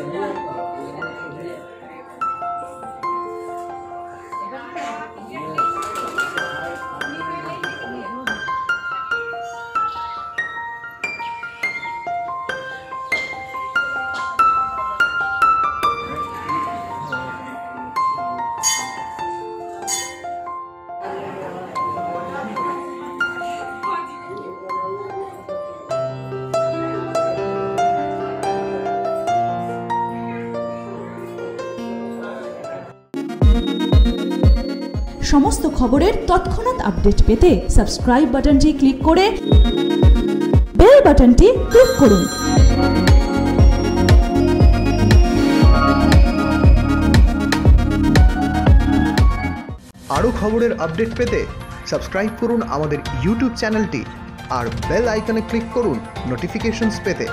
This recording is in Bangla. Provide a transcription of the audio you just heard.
那个，那个。সমস্ত খবরের তৎক্ষণাৎ আপডেট পেতে সাবস্ক্রাইব বাটনটি ক্লিক করে বেল বাটনটি ক্লিক করুন। আরও খবরের আপডেট পেতে সাবস্ক্রাইব করুন আমাদের ইউটিউব চ্যানেলটি আর বেল আইকনে ক্লিক করুন নোটিফিকেশনস পেতে।